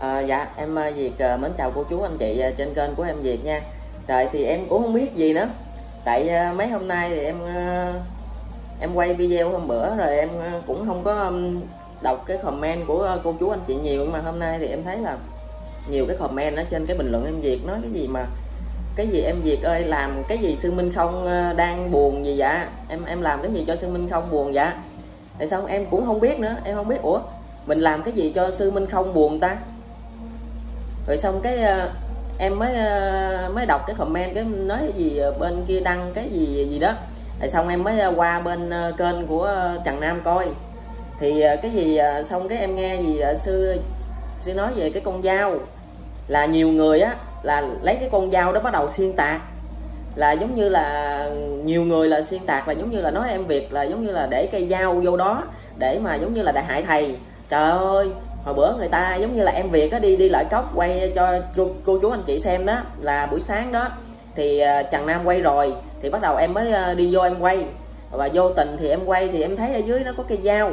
À, dạ em ờ, Việt ờ, mến chào cô chú anh chị trên kênh của em Việt nha. Trời thì em cũng không biết gì nữa. Tại mấy hôm nay thì em em quay video hôm bữa rồi em cũng không có um, đọc cái comment của cô chú anh chị nhiều. Nhưng mà hôm nay thì em thấy là nhiều cái comment ở trên cái bình luận em Việt nói cái gì mà cái gì em Việt ơi làm cái gì sư Minh không đang buồn gì vậy? Em em làm cái gì cho sư Minh không buồn vậy? Tại sao em cũng không biết nữa. Em không biết ủa mình làm cái gì cho sư Minh không buồn ta? Rồi xong cái uh, em mới uh, mới đọc cái comment cái nói cái gì ờ, bên kia đăng cái gì gì đó. Rồi xong em mới qua bên uh, kênh của uh, Trần Nam coi. Thì uh, cái gì uh, xong cái em nghe gì uh, sư sư nói về cái con dao. Là nhiều người á là lấy cái con dao đó bắt đầu xuyên tạc. Là giống như là nhiều người là xuyên tạc là giống như là nói em Việt là giống như là để cây dao vô đó để mà giống như là đại hại thầy. Trời ơi hồi bữa người ta giống như là em Việt á đi đi lại cốc quay cho cô, cô chú anh chị xem đó là buổi sáng đó. Thì à, chàng Nam quay rồi thì bắt đầu em mới à, đi vô em quay. Và vô tình thì em quay thì em thấy ở dưới nó có cây dao.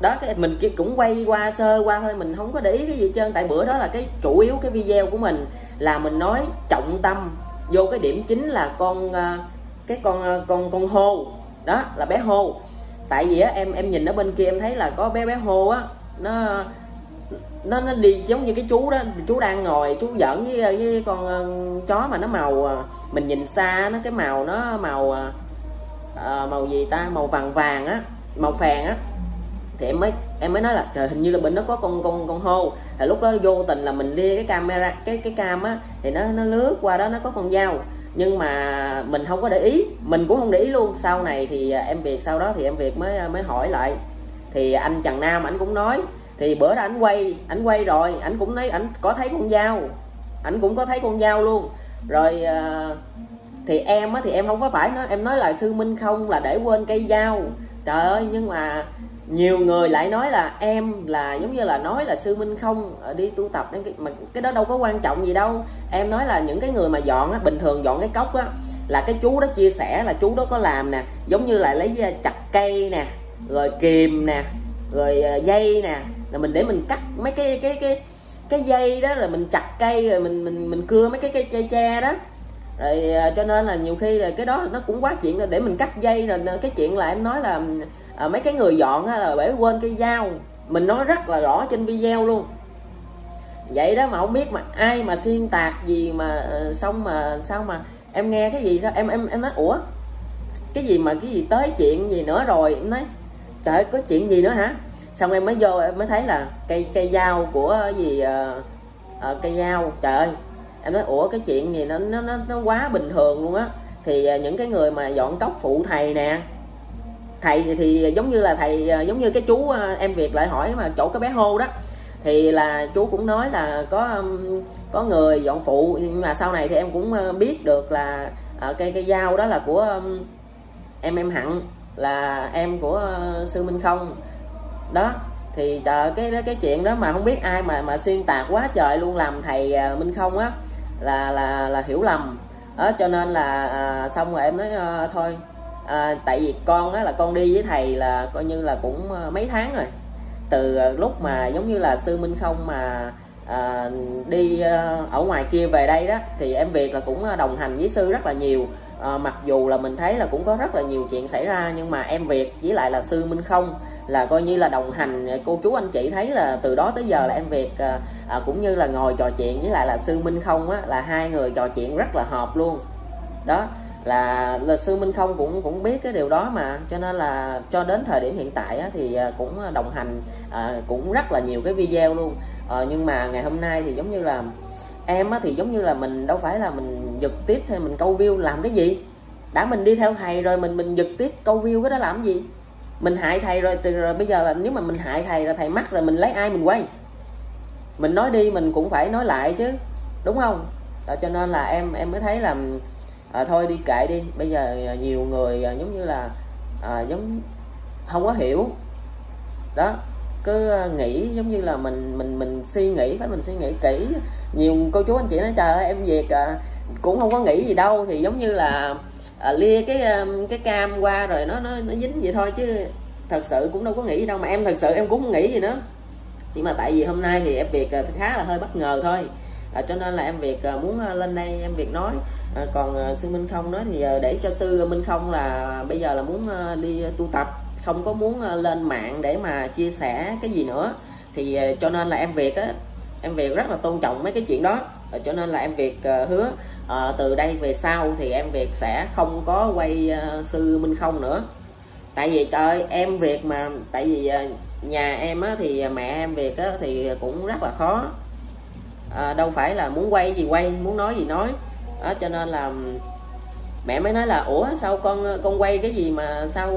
Đó cái mình cũng quay qua sơ qua thôi mình không có để ý cái gì trơn. Tại bữa đó là cái chủ yếu cái video của mình là mình nói trọng tâm vô cái điểm chính là con à, cái con con con hô. Đó là bé hô. Tại vì á em em nhìn ở bên kia em thấy là có bé bé hô á nó nó nó đi giống như cái chú đó chú đang ngồi chú giỡn với với con uh, chó mà nó màu uh, mình nhìn xa nó cái màu nó màu uh, màu gì ta? Màu vàng vàng á màu phèn á. Thì em mới em mới nói là trời hình như là bên nó có con con con hô. Thì lúc đó vô tình là mình lia cái camera cái cái cam á thì nó nó lướt qua đó nó có con dao. Nhưng mà mình không có để ý mình cũng không để ý luôn. Sau này thì em Việt sau đó thì em Việt mới mới hỏi lại. Thì anh Trần Nam ảnh cũng nói thì bữa đó ảnh quay ảnh quay rồi, ảnh cũng nói, ảnh có thấy con dao. Ảnh cũng có thấy con dao luôn. Rồi ờ, thì em á, thì em không có phải nói, em nói là sư minh không, là để quên cây dao. Trời ơi, nhưng mà nhiều người lại nói là em là, giống như là nói là sư minh không ờ, đi tu tập em mà cái đó đâu có quan trọng gì đâu. Em nói là những cái người mà dọn á, bình thường dọn cái cốc á, là cái chú đó chia sẻ là chú đó có làm nè. Giống như là lấy ờ, chặt cây nè, rồi kìm nè, rồi dây nè là mình để mình cắt mấy cái cái cái cái dây đó rồi mình chặt cây rồi mình mình mình cưa mấy cái cây tre tre đó. Rồi à, cho nên là nhiều khi là cái đó nó cũng quá chuyện để mình cắt dây rồi cái chuyện là em nói là à, mấy cái người dọn á, là bể quên cây dao. Mình nói rất là rõ trên video luôn. Vậy đó mà không biết mà ai mà xuyên tạc gì mà ờ, xong mà sao mà em nghe cái gì sao em em em nói ủa cái gì mà cái gì tới chuyện gì nữa rồi? Em nói trời có chuyện gì nữa hả? Xong em mới vô em mới thấy là cây cây dao của gì uh, uh, cây dao trời ơi. Em nói ủa cái chuyện gì nó nó nó, nó quá bình thường luôn á. Thì uh, những cái người mà dọn cốc phụ thầy nè thầy thì, thì giống như là thầy giống như cái chú em Việt lại hỏi mà chỗ cái bé hô đó. Thì là chú cũng nói là có có người dọn phụ nhưng mà sau này thì em cũng biết được là ở cây cây dao đó là của em em hạnh là em của sư minh không đó thì trời cái cái chuyện đó mà không biết ai mà mà xuyên tạc quá trời luôn làm thầy ờ, minh không á là là là hiểu lầm. Đó cho nên là à, xong rồi em nói à, thôi à, tại vì con á là con đi với thầy là coi như là cũng mấy tháng rồi. Từ lúc mà giống như là sư minh không mà à, đi ở ngoài kia về đây đó thì em việt là cũng đồng hành với sư rất là nhiều. À, mặc dù là mình thấy là cũng có rất là nhiều chuyện xảy ra nhưng mà em việt với lại là sư minh không là coi như là đồng hành. Cô chú anh chị thấy là từ đó tới giờ là em Việt à, à, cũng như là ngồi trò chuyện với lại là sư Minh không á là hai người trò chuyện rất là hợp luôn. Đó là, là sư Minh không cũng cũng biết cái điều đó mà cho nên là cho đến thời điểm hiện tại á, thì à, cũng đồng hành à, cũng rất là nhiều cái video luôn. À, nhưng mà ngày hôm nay thì giống như là em á, thì giống như là mình đâu phải là mình giật tiếp hay mình câu view làm cái gì. Đã mình đi theo thầy rồi mình mình giật tiếp câu view cái đó làm gì? Mình hại thầy rồi từ rồi bây giờ là nếu mà mình hại thầy là thầy mắc rồi mình lấy ai mình quay? Mình nói đi mình cũng phải nói lại chứ đúng không? Đó, cho nên là em em mới thấy là à, thôi đi kệ đi bây giờ à, nhiều người à, giống như là à, giống không có hiểu. Đó cứ à, nghĩ giống như là mình mình mình suy nghĩ phải mình suy nghĩ kỹ. Nhiều cô chú anh chị nói trời ơi em việc à, cũng không có nghĩ gì đâu. Thì giống như là à, lia cái cái cam qua rồi nó nó nó dính vậy thôi chứ thật sự cũng đâu có nghĩ gì đâu. Mà em thật sự em cũng không nghĩ gì nữa. Nhưng mà tại vì hôm nay thì em việc ờ, khá là hơi bất ngờ thôi. À, cho nên là em việc muốn lên đây em việc nói. À, còn sư Minh Không nói thì để cho sư Minh Không là bây giờ là muốn đi tu tập không có muốn lên mạng để mà chia sẻ cái gì nữa. Thì cho nên là em việc á em việc rất là tôn trọng mấy cái chuyện đó. À, cho nên là em việc hứa à, từ đây về sau thì em Việt sẽ không có quay uh, sư Minh Không nữa. Tại vì trời em Việt mà tại vì uh, nhà em á, thì mẹ em Việt á, thì cũng rất là khó. À, đâu phải là muốn quay gì quay muốn nói gì nói. Đó, cho nên là mẹ mới nói là ủa sao con con quay cái gì mà sao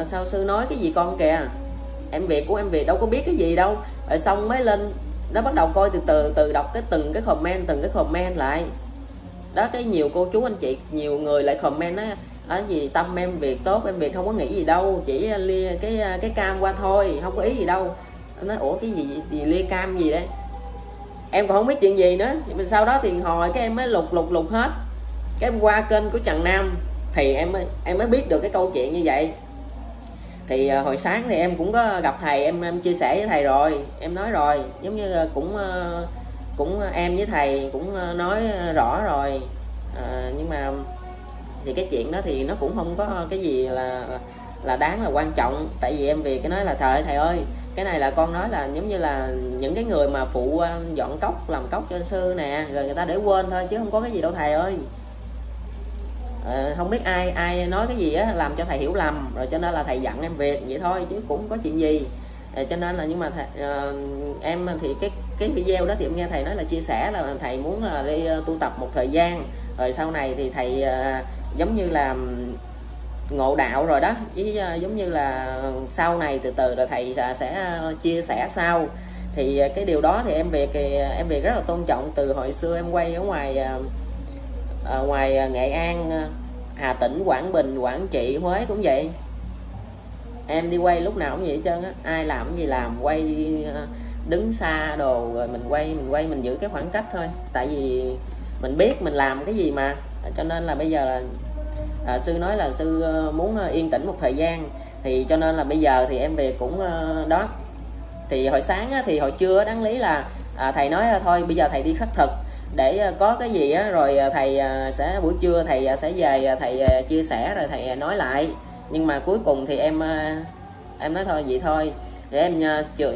uh, sao sư nói cái gì con kìa? Em Việt của em Việt đâu có biết cái gì đâu. Rồi xong mới lên nó bắt đầu coi từ từ từ đọc cái từng cái comment, từng cái comment lại. Đó, cái nhiều cô chú anh chị, nhiều người lại comment á ở gì tâm em việc tốt, em việc không có nghĩ gì đâu, chỉ lia cái cái cam qua thôi, không có ý gì đâu. Nói, ủa, cái gì gì lia cam gì đấy em còn không biết chuyện gì nữa. Nhưng sau đó thì hồi cái em mới lục lục lục hết. Cái em qua kênh của trần nam, thì em mới em mới biết được cái câu chuyện như vậy thì ờ, hồi sáng thì em cũng có gặp thầy em em chia sẻ với thầy rồi em nói rồi. Giống như cũng ờ, cũng em với thầy cũng ờ, nói rõ rồi. À, nhưng mà thì cái chuyện đó thì nó cũng không có cái gì là là đáng là quan trọng. Tại vì em vì cái nói là thầy thầy ơi cái này là con nói là giống như là những cái người mà phụ dọn cốc làm cốc cho sư nè rồi người ta để quên thôi chứ không có cái gì đâu thầy ơi à, không biết ai ai nói cái gì á làm cho thầy hiểu lầm rồi cho nên là thầy dặn em việc vậy thôi chứ cũng có chuyện gì. À, cho nên là nhưng mà thầy, à, em thì cái cái video đó thì em nghe thầy nói là chia sẻ là thầy muốn là đi tu tập một thời gian. Rồi sau này thì thầy à, giống như là ngộ đạo rồi đó chứ à, giống như là sau này từ từ rồi thầy sẽ chia sẻ sau. Thì cái điều đó thì em việc thì em việc rất là tôn trọng từ hồi xưa em quay ở ngoài à, ngoài ờ, Nghệ An ờ, Hà Tĩnh Quảng Bình Quảng Trị Huế cũng vậy. Em đi quay lúc nào cũng vậy hết trơn á. Ai làm cái gì làm quay đứng xa đồ rồi mình quay mình quay mình giữ cái khoảng cách thôi. Tại vì mình biết mình làm cái gì mà. Cho nên là bây giờ là à, sư nói là sư muốn yên tĩnh một thời gian. Thì cho nên là bây giờ thì em về cũng đó. Thì hồi sáng thì hồi trưa đáng lý là à, thầy nói thôi bây giờ thầy đi khắc thực để ờ, có cái gì á, rồi ờ, thầy ờ, sẽ, buổi trưa thầy sẽ về thầy chia sẻ rồi thầy nói lại. Nhưng mà cuối cùng thì em em nói thôi, vậy thôi. Để em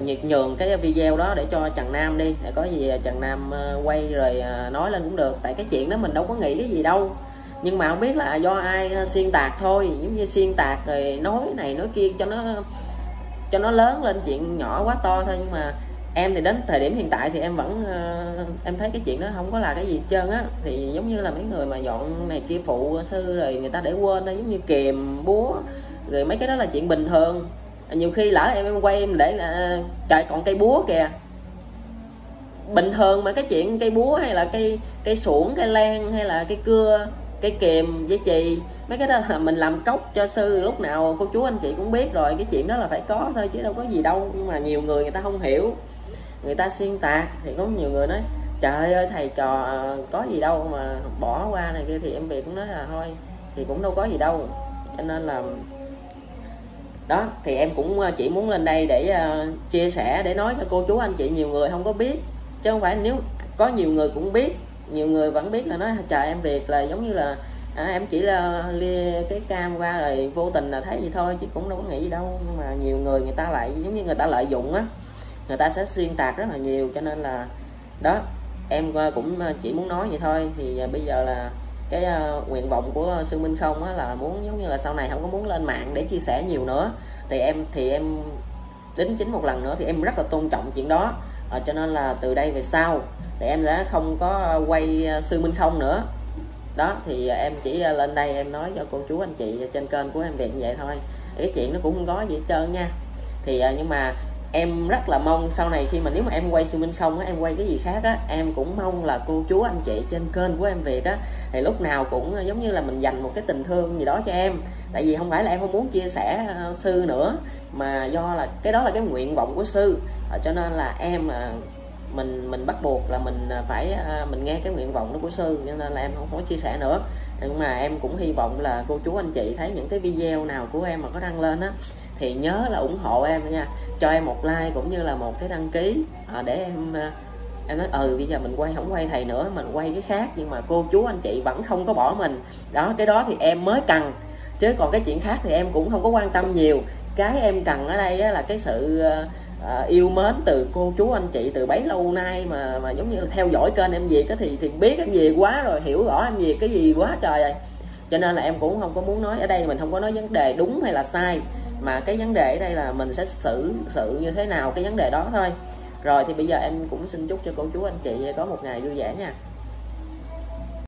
nhiệt nhường cái video đó để cho Trần Nam đi. Để có gì Trần Nam quay rồi nói lên cũng được. Tại cái chuyện đó mình đâu có nghĩ cái gì đâu. Nhưng mà không biết là do ai xuyên tạc thôi. Giống như xuyên tạc rồi nói này nói kia cho nó cho nó lớn lên chuyện nhỏ quá to thôi. Nhưng mà em thì đến thời điểm hiện tại thì em vẫn uh, em thấy cái chuyện đó không có là cái gì hết trơn á. Thì giống như là mấy người mà dọn này kia phụ sư rồi người ta để quên đó giống như kìm búa rồi mấy cái đó là chuyện bình thường. Nhiều khi lỡ em em quay em để là trời còn cây búa kìa. Bình thường mà cái chuyện cây búa hay là cây cây suỗng cây len hay là cây cưa cây kìm với chì mấy cái đó là mình làm cốc cho sư. Lúc nào cô chú anh chị cũng biết rồi cái chuyện đó là phải có thôi chứ đâu có gì đâu. Nhưng mà nhiều người người ta không hiểu người ta xuyên tạc thì có nhiều người nói trời ơi thầy trò ờ, có gì đâu mà bỏ qua này kia. Thì em việt cũng nói là thôi thì cũng đâu có gì đâu. Cho nên là đó thì em cũng ờ, chỉ muốn lên đây để uh, chia sẻ để nói cho cô chú anh chị nhiều người không có biết. Chứ không phải nếu có nhiều người cũng biết nhiều người vẫn biết là nói trời em việt là giống như là à, em chỉ là lia cái cam qua rồi vô tình là thấy gì thôi chứ cũng đâu có nghĩ gì đâu. Nhưng mà nhiều người người ta lại giống như người ta lợi dụng á người ta sẽ xuyên tạc rất là nhiều cho nên là đó em ờ, cũng ờ, chỉ muốn nói vậy thôi. Thì ờ, bây giờ là cái uh, nguyện vọng của sư minh không á, là muốn giống như là sau này không có muốn lên mạng để chia sẻ nhiều nữa. Thì em thì em tính chính một lần nữa thì em rất là tôn trọng chuyện đó. À, cho nên là từ đây về sau thì em sẽ không có quay sư minh không nữa. Đó thì em chỉ lên đây em nói cho cô chú anh chị trên kênh của em viện vậy thôi. Cái chuyện nó cũng không có gì hết trơn nha. Thì nhưng mà em rất là mong sau này khi mà nếu mà em quay sư minh không á, em quay cái gì khác á, em cũng mong là cô chú anh chị trên kênh của em việt á, thì lúc nào cũng ờ, giống như là mình dành một cái tình thương gì đó cho em. Tại vì không phải là em không muốn chia sẻ ờ, sư nữa, mà do là cái đó là cái nguyện vọng của sư. Ờ, cho nên là em mình mình bắt buộc là mình à, phải à, mình nghe cái nguyện vọng đó của sư, cho nên là em không có chia sẻ nữa. Nhưng mà em cũng hy vọng là cô chú anh chị thấy những cái video nào của em mà có đăng lên á, thì nhớ là ủng hộ em nha. Cho em một like cũng như là một cái đăng ký à, để em em nói ừ bây giờ mình quay không quay thầy nữa, mình quay cái khác. Nhưng mà cô chú anh chị vẫn không có bỏ mình. Đó, cái đó thì em mới cần. Chứ còn cái chuyện khác thì em cũng không có quan tâm nhiều. Cái em cần ở đây là cái sự à, yêu mến từ cô chú anh chị từ bấy lâu nay mà mà giống như là theo dõi kênh em Việt thì thì biết em Việt quá rồi hiểu rõ em Việt cái gì quá trời rồi cho nên là em cũng không có muốn nói ở đây mình không có nói vấn đề đúng hay là sai mà cái vấn đề ở đây là mình sẽ xử sự như thế nào cái vấn đề đó thôi. Rồi thì bây giờ em cũng xin chúc cho cô chú anh chị có một ngày vui vẻ nha.